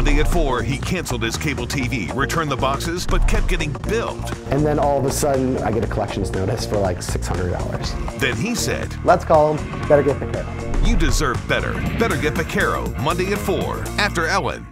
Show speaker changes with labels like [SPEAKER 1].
[SPEAKER 1] Monday at 4, he canceled his cable TV, returned the boxes, but kept getting billed.
[SPEAKER 2] And then all of a sudden, I get a collections notice for like $600.
[SPEAKER 1] Then he said,
[SPEAKER 2] Let's call him. Better get the credit.
[SPEAKER 1] You deserve better. Better get Baquero, Monday at 4, after Ellen.